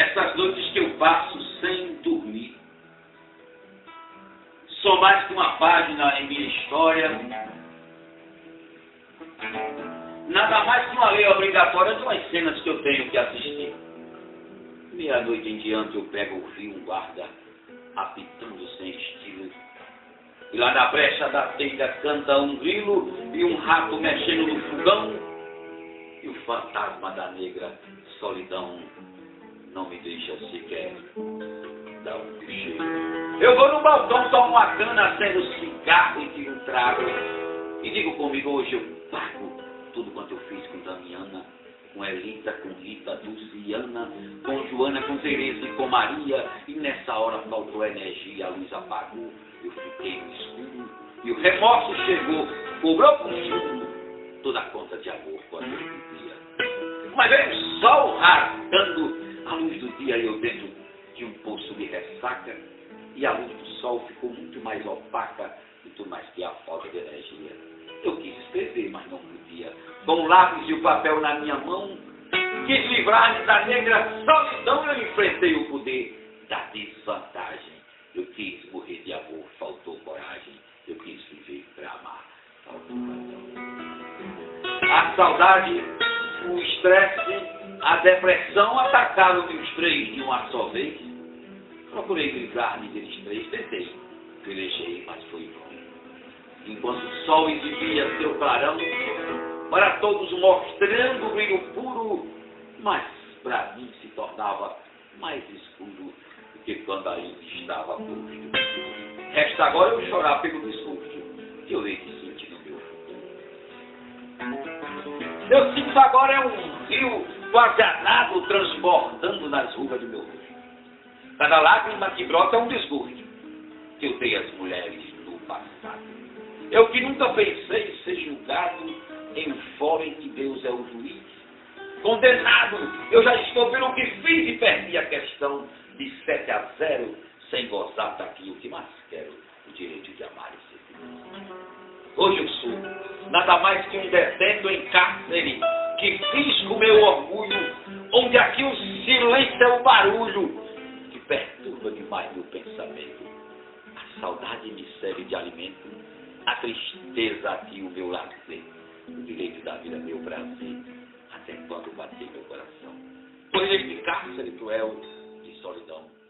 essas noites que eu passo sem dormir. Sou mais que uma página em minha história. Nada mais que uma lei obrigatória de umas cenas que eu tenho que assistir. Meia-noite em diante eu pego o fio, um guarda, apitando sem estilo. E lá na brecha da telha canta um grilo e um rato mexendo no fogão. E o fantasma da negra solidão não me deixa sequer dar um cheiro. Eu vou no balcão, tomo uma cana, acendo cigarro e tiro um trago. E digo comigo, hoje eu pago tudo quanto eu fiz com Damiana, com Elita, com Rita, Luciana, com Joana, com Tereza e com Maria. E nessa hora faltou energia, a luz apagou. Eu fiquei no escuro e o remorso chegou, cobrou por fundo toda a conta de amor quando eu vivia. Mas veio o sol rasgando a luz do dia eu dentro de um poço de ressaca e a luz do sol ficou muito mais opaca, muito mais que a falta de energia. Eu quis escrever, mas não podia. Com o lápis e o papel na minha mão, quis livrar-me da negra solidão, eu enfrentei o poder da desvantagem. Eu quis morrer de amor, faltou coragem. Eu quis viver para amar, faltou razão. A saudade, o estresse, a depressão atacaram-me os três de uma só vez. Procurei livrar-me deles três, tentei, pelejei, mas foi ruim. Enquanto o sol exibia seu clarão, para todos mostrando o brilho puro, mas para mim se tornava mais escuro do que quando ainda estava posto. Resta agora eu chorar pelo desgosto que eu hei de sentir no meu futuro. Eu sinto agora é um rio quadrado transbordando nas ruas do meu rosto. Cada lágrima que brota é um desgosto que eu dei às mulheres no passado. Eu que nunca pensei ser julgado em fórum em que Deus é o juiz. Condenado, eu já estou pelo que fiz e perdi a questão de 7 a 0, sem gozar daquilo que mais quero, o direito de amar e ser feliz. Hoje eu sou nada mais que um detento em cárcere que fiz com meu orgulho, onde aqui o silêncio é o barulho que perturba demais meu pensamento. A saudade me serve de alimento, a tristeza aqui o meu lazer, o direito da vida meu prazer, até quando bater meu coração. Pois este cárcere cruel de solidão